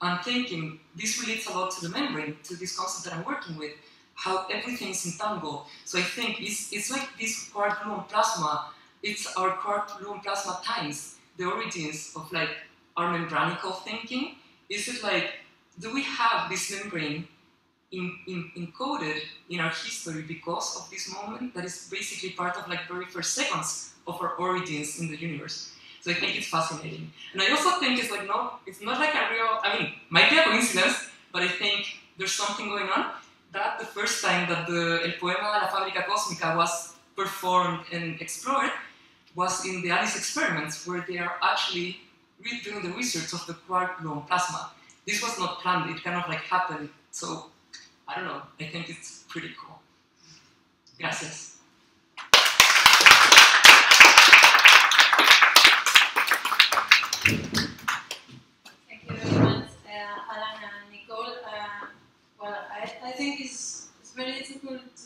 I'm thinking this relates a lot to the membrane, to this concept that I'm working with, how everything is entangled. So I think it's, it's like this quark gluon plasma it's our quark gluon plasma times the origins of like our membranical thinking. Is it like, do we have this membrane in, in, encoded in our history because of this moment that is basically part of like very first seconds of our origins in the universe? So I think it's fascinating. And I also think it's like no, it's not like a real. I mean, might be a coincidence, but I think there's something going on. That the first time that the El Poema de la Fábrica Cósmica was performed and explored was in the Alice experiments, where they are actually re- doing the research of the quark gluon plasma. This was not planned; it kind of like happened. So I don't know. I think it's pretty cool. Gracias. Thank you very much, uh, Alan and Nicole. Uh, well, I, I think it's, it's very difficult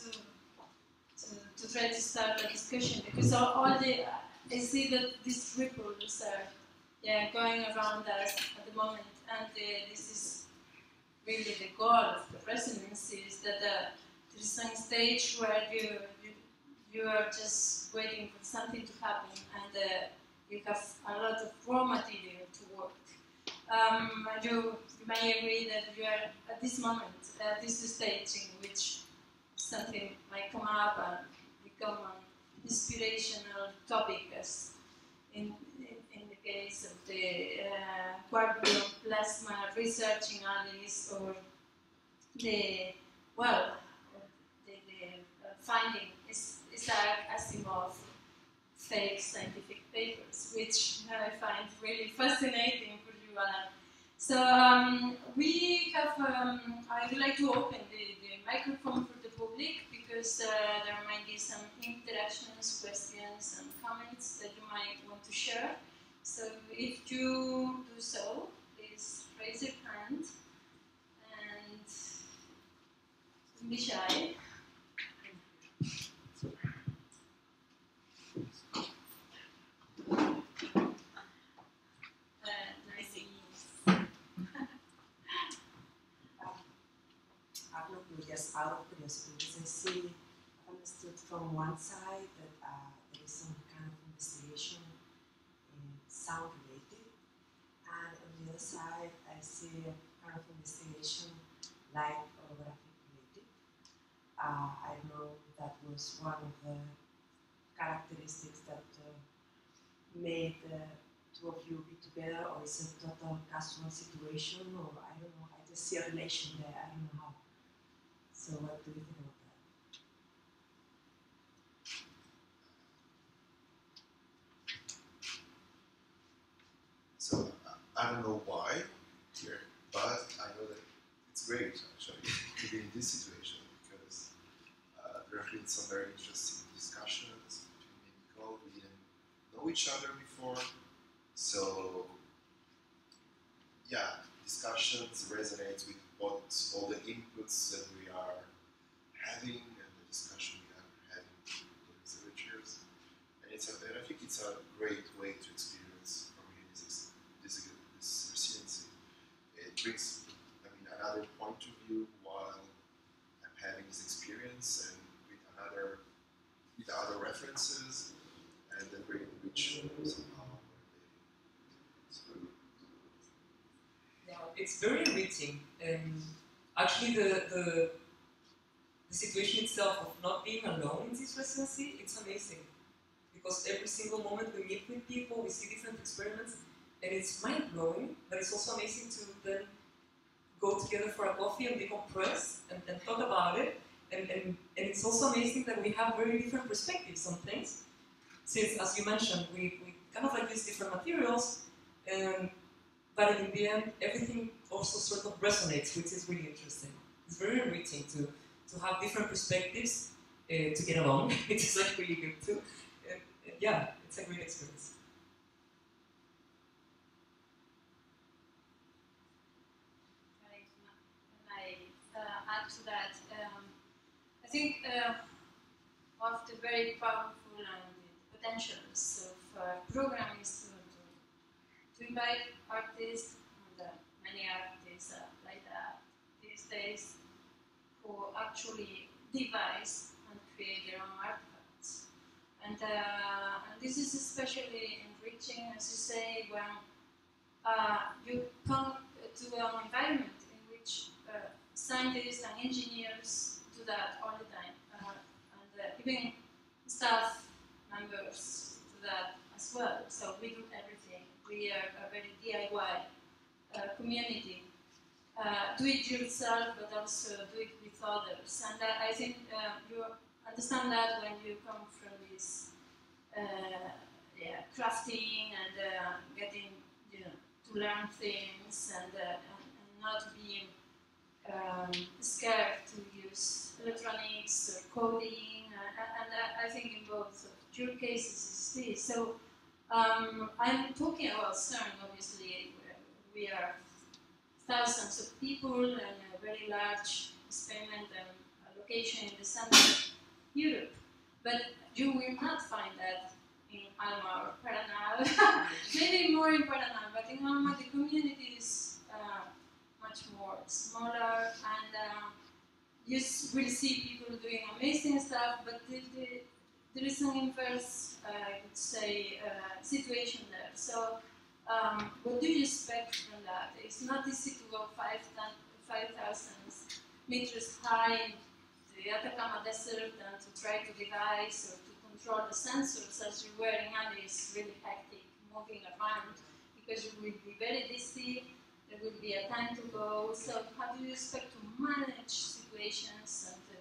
try to start a discussion because all, all the I see that these ripples are yeah, going around us at the moment, and this is really the goal of the presidency is that uh, there's some stage where you, you you are just waiting for something to happen, and uh, you have a lot of raw material to work. Um, you, you may agree that you are at this moment, at this stage in which something might come up and become an inspirational topic, as in, in, in the case of the uh, plasma research in Alice, or the, well, the, the uh, finding is Isaac Asimov fake scientific papers, which I find really fascinating for you, Alan. So um, we have, um, I would like to open the, the microphone for the public because uh, there might be some interactions, questions, and comments that you might want to share. So if you do so, please raise your hand and don't be shy. Out of curiosity because I see, I understood from one side that uh, there is some kind of investigation in sound related, and on the other side, I see a kind of investigation light orographic related. Uh, I know that was one of the characteristics that uh, made the two of you be together, or is it a total casual situation, or I don't know, I just see a relation there, I don't know how. So what do you think about that? So uh, I don't know why here, but I know that it's great actually to be in this situation because uh, there have been some very interesting discussions between me and Nicole. We didn't know each other before, so yeah, discussions resonate with what all the inputs that we are having and the discussion we are having in the researchers. And it's a, and I think it's a great way to experience for this this, residency. It brings I mean another point of view while I'm having this experience and with another with other references and then really enrich somehow it's very enriching. And actually, the, the the situation itself of not being alone in this residency, it's amazing. Because every single moment we meet with people, we see different experiments, and it's mind blowing. But it's also amazing to then go together for a coffee and decompress and, and talk about it. And, and, and it's also amazing that we have very different perspectives on things. Since, as you mentioned, we, we kind of like use different materials, and but in the end, everything also sort of resonates, which is really interesting. It's very enriching to, to have different perspectives uh, to get along. it is like really good too. Uh, yeah, it's a great experience. Right. Can I uh, add to that? Um, I think uh, one of the very powerful and potentials of uh, program is to, to, to invite artists, and uh, many artists like that these days, who actually devise and create their own artifacts. And, uh, and this is especially enriching, as you say, when uh, you come to an environment in which uh, scientists and engineers do that all the time, uh, and even staff members do that as well. So we do everything. We are a very DIY community. Uh, do it yourself, but also do it with others. And I, I think uh, you understand that when you come from this uh, yeah, crafting and uh, getting you know, to learn things and, uh, and, not being um, scared to use electronics or coding. Uh, and I, think in both of your cases is this. So um, I'm talking about CERN, obviously. We are thousands of people and a very large experiment and location in the center of Europe. But you will not find that in Alma or Paranal. Maybe more in Paranal, but in Alma the community is uh, much more smaller and uh, you will see people doing amazing stuff, but the, the, there is an inverse, uh, I would say, uh, situation there. So um, what do you expect from that? It's not easy to go 5,000 meters high in the Atacama Desert and to try to devise or to control the sensors as you were in Ali is really hectic, moving around because you will be very dizzy, there will be a time to go. So how do you expect to manage situations and to,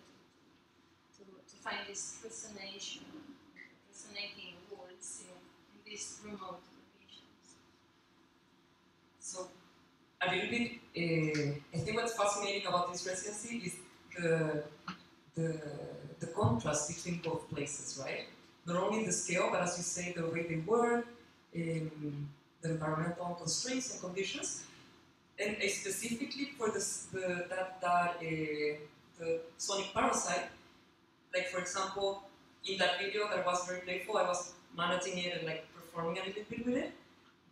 to, to find this resonation, resonating words in, in these remote locations? So, a little bit, uh, I think what's fascinating about this residency is the, the, the contrast between both places, right? Not only the scale, but as you say, the way they work, um, the environmental constraints and conditions, and uh, specifically for this, the, that, that uh, the sonic parasite, like for example, in that video that was very playful, I was managing it and like performing a little bit with it.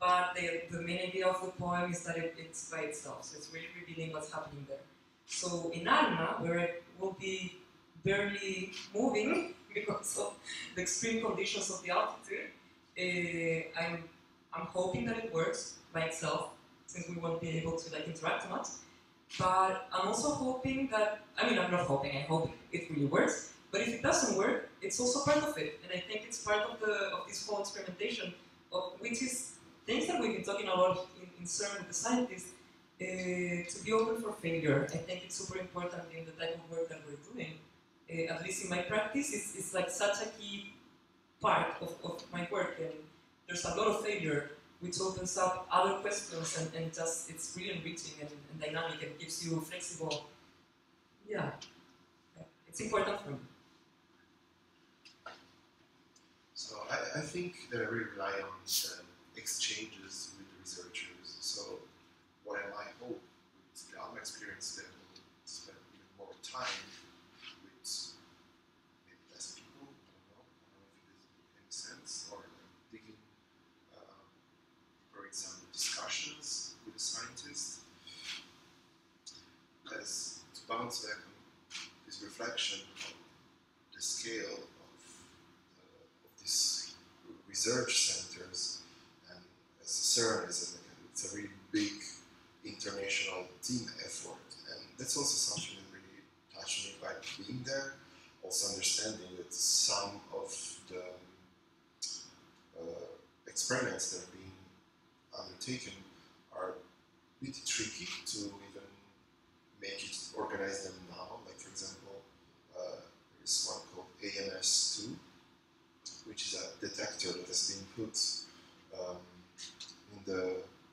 But the, the main idea of the poem is that it, it's by itself, so it's really revealing what's happening there. So in Alma, where it will be barely moving because of the extreme conditions of the altitude, uh, I'm, I'm hoping that it works by itself, since we won't be able to like interact much. But I'm also hoping that, I mean, I'm not hoping, I hope it really works. But if it doesn't work, it's also part of it. And I think it's part of the of this whole experimentation, of, which is things that we've been talking a lot in, in CERN with the scientists, uh, to be open for failure. I think it's super important in the type of work that we're doing. Uh, at least in my practice, it's, it's like such a key part of, of my work. And there's a lot of failure, which opens up other questions and, and just it's really enriching and, and dynamic and gives you flexible. Yeah, it's important for me. So I, I think that I really rely on exchanges with researchers. So what I hope with the Alma experience that we'll spend even more time with maybe less people, I don't know, I don't know if it makes any sense, or digging um, in some discussions with the scientists. As to bounce back on this reflection on the scale of, the, of these research CERN is it's a really big international team effort. And that's also something that really touched me by being there also understanding that some of the uh, experiments that are being undertaken are a bit tricky to even make it organize them now. Like for example uh, there is one called AMS2 which is a detector that has been put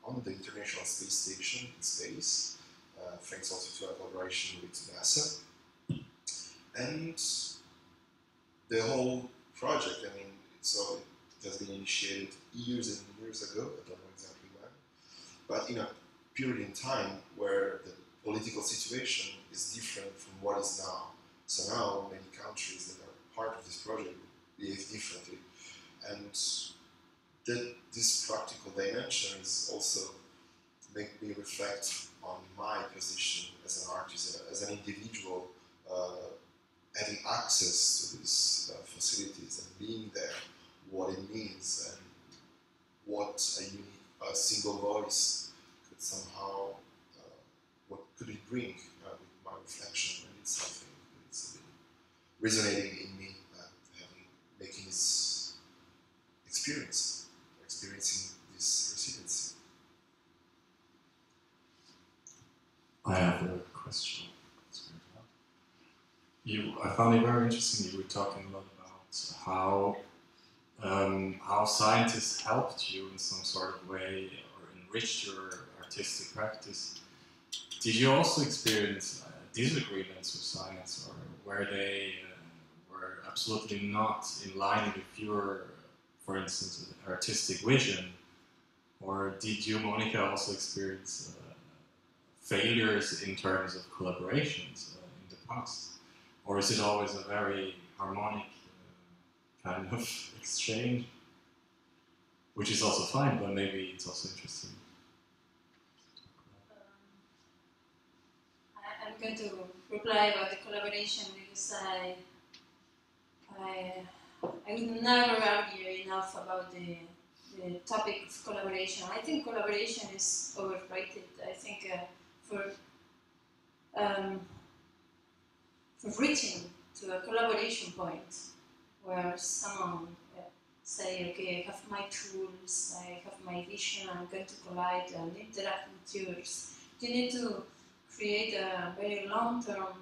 on the International Space Station in space, uh, thanks also to a collaboration with NASA. And the whole project, I mean, so it has been initiated years and years ago, I don't know exactly when, but in a period in time where the political situation is different from what is now. So now many countries that are part of this project behave differently. And that this practical dimension is also make me reflect on my position as an artist, as an individual uh, having access to these uh, facilities and being there, what it means and what a unique, a single voice could somehow, uh, what could it bring uh, with my reflection, and it's something that's been resonating in me, uh, having making this experience, experiencing this residency. I have a question. You, I found it very interesting. You were talking a lot about how um, how scientists helped you in some sort of way or enriched your artistic practice. Did you also experience uh, disagreements with science, or were they uh, were absolutely not in line with your, for instance, artistic vision? Or did you, Mónica, also experience uh, failures in terms of collaborations uh, in the past? Or is it always a very harmonic uh, kind of exchange? Which is also fine, but maybe it's also interesting. Um, I, I'm going to reply about the collaboration because I, I, I would never argue enough about the, the topic of collaboration. I think collaboration is overrated. I think uh, for um, for reaching to a collaboration point where someone uh, say, okay, I have my tools, I have my vision, I'm going to collide and interact with yours. You need to create a very long-term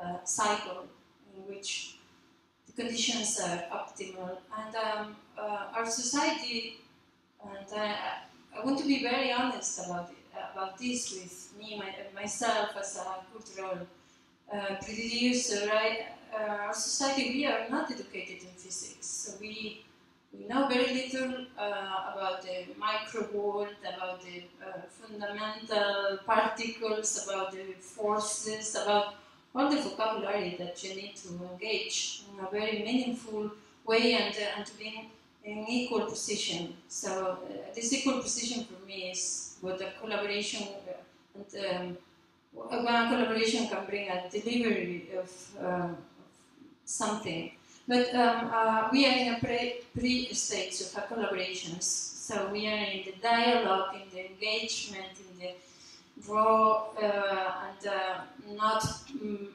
uh, cycle in which the conditions are optimal. And um, uh, our society, and I, I want to be very honest about it, about this with me, my, myself as a cultural uh, producer, I, uh, our society, we are not educated in physics. So we, we know very little uh, about the micro world, about the uh, fundamental particles, about the forces, about all the vocabulary that you need to engage in a very meaningful way and, uh, and to be in, in equal position. So uh, this equal position for me is what a collaboration and um, one collaboration can bring a delivery of, of something. But um, uh, we are in a pre, pre stage of a collaborations. So we are in the dialogue, in the engagement, in the raw uh, and uh, not um,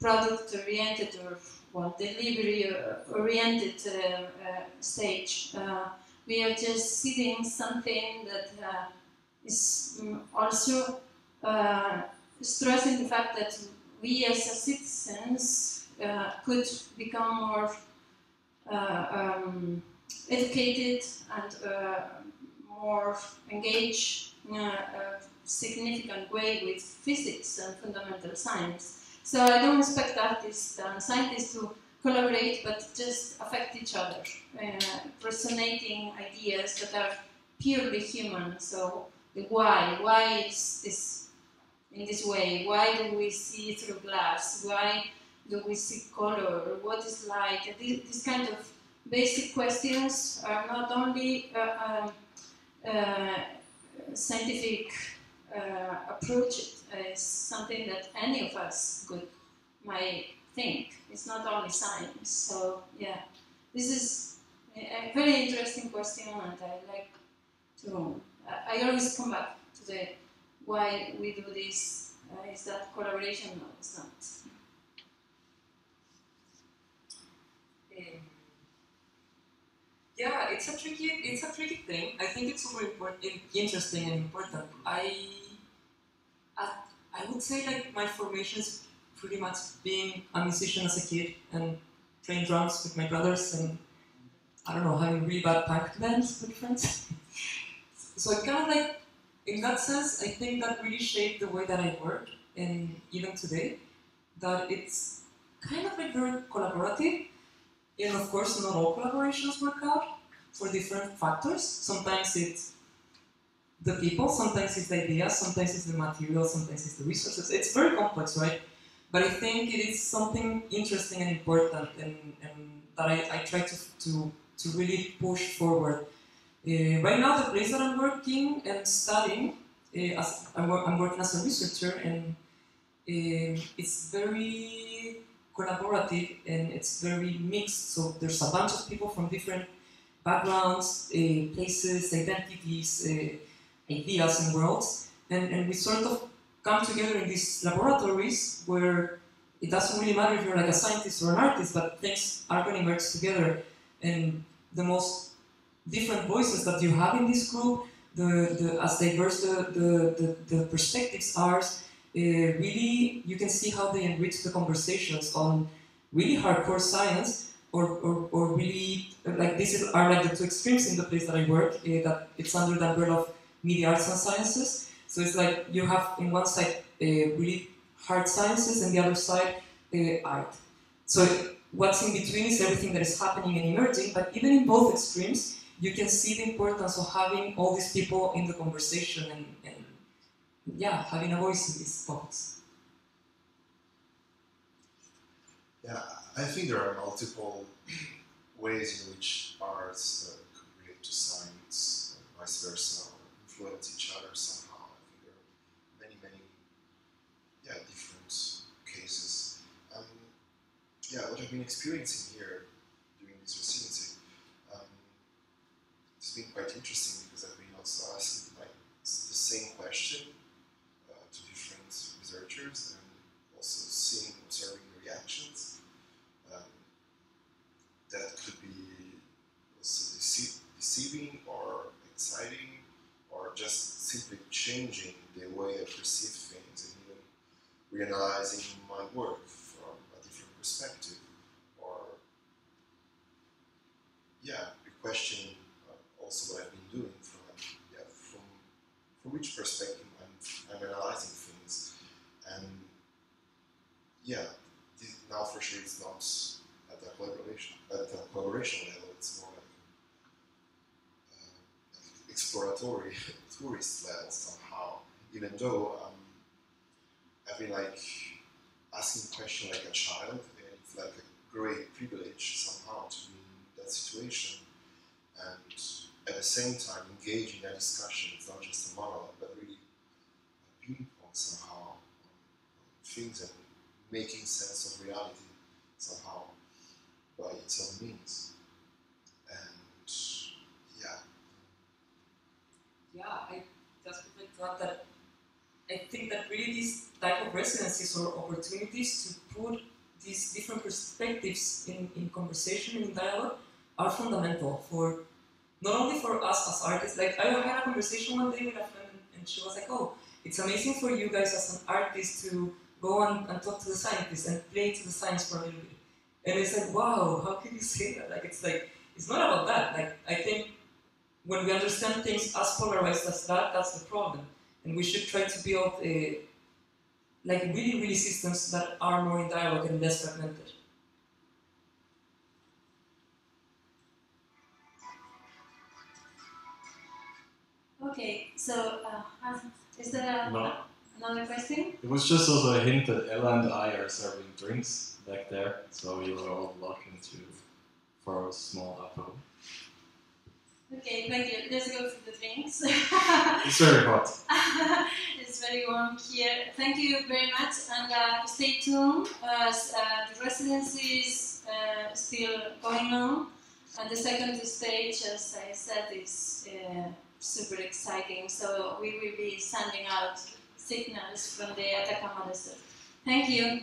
product oriented or well, delivery oriented uh, uh, stage. Uh, we are just seeing something that is um, also stressing the fact that we as citizens uh, could become more uh, um, educated and uh, more engaged in a, significant way with physics and fundamental science. So I don't expect artists and scientists to collaborate, but just affect each other, uh, resonating ideas that are purely human. So the why, why is this in this way? Why do we see through glass? Why do we see color? What is light? These kind of basic questions are not only uh, um, uh, scientific uh, approach. It's something that any of us could might think. It's not only science. So yeah, this is a very interesting question, and I like to. I always come back to the why we do this uh, is that collaboration? No, it's not. Um, yeah, it's a tricky, it's a tricky thing. I think it's super important, interesting and important. I, I, I would say like my formation is pretty much being a musician as a kid and playing drums with my brothers and I don't know, having really bad punk bands with friends. so I kind of like in that sense, I think that really shaped the way that I work, and even today, that it's kind of like very collaborative. And of course, not all collaborations work out for different factors. Sometimes it's the people, sometimes it's the ideas, sometimes it's the material, sometimes it's the resources. It's very complex, right? But I think it is something interesting and important, and, and that I, I try to, to, to really push forward right now, the place that I'm working and studying, uh, as I'm, I'm, working as a researcher, and uh, it's very collaborative and it's very mixed. So there's a bunch of people from different backgrounds, uh, places, identities, uh, ideas, and worlds, and, and we sort of come together in these laboratories where it doesn't really matter if you're like a scientist or an artist, but things are going to merge together. And the most different voices that you have in this group, the, the as diverse the, the, the, the perspectives are, uh, really you can see how they enrich the conversations on really hardcore science or, or, or really like these are like the two extremes in the place that I work uh, that it's under the umbrella of media arts and sciences. So it's like you have in one side uh, really hard sciences and the other side uh, art. So what's in between is everything that is happening and emerging but even in both extremes you can see the importance of having all these people in the conversation and, and yeah, having a voice in these topics. Yeah, I think there are multiple ways in which arts uh, could relate to science, and vice versa, or influence each other somehow. I think there are many, many, yeah, different cases. Um, yeah, what I've been experiencing here during this residency, um, it's been quite interesting because I've been also asking like the same question uh, to different researchers and also seeing, observing the reactions. Um, that could be also dece- deceiving or exciting or just simply changing the way I perceive things and even reanalyzing my work from a different perspective or yeah, questioning uh, also what I've been doing from yeah, from which perspective I'm, I'm analyzing things. And yeah, this, now for sure it's not at the collaboration at the collaboration level. It's more like uh, exploratory tourist level somehow. Even though um, I've been like asking questions like a child, and it's like a great privilege somehow to be in that situation the same time engage in a discussion. It's not just a monologue, but really a ping pong somehow things and making sense of reality somehow by its own means. And yeah, Yeah, I to add that I think that really these type of residencies or opportunities to put these different perspectives in, in conversation in dialogue are fundamental for not only for us as artists. Like I had a conversation one day with a friend and she was like, "Oh, it's amazing for you guys as an artist to go and, and talk to the scientists and play to the science for a little bit." And it's like, "Wow, how can you say that?" Like it's like it's not about that. Like I think when we understand things as polarized as that, that's the problem. And we should try to build a, like really, really systems that are more in dialogue and less fragmented. Okay, so uh, is there a, No. another question? It was just also a hint that Ella and I are serving drinks back there, so you are all welcome to for a small apple. Okay, thank you. Let's go to the drinks. It's very hot. it's very warm here. Thank you very much, and uh, stay tuned as uh, the residency is uh, still going on. And the second stage, as I said, is uh, super exciting. So we will be sending out signals from the Atacama Desert. Thank you.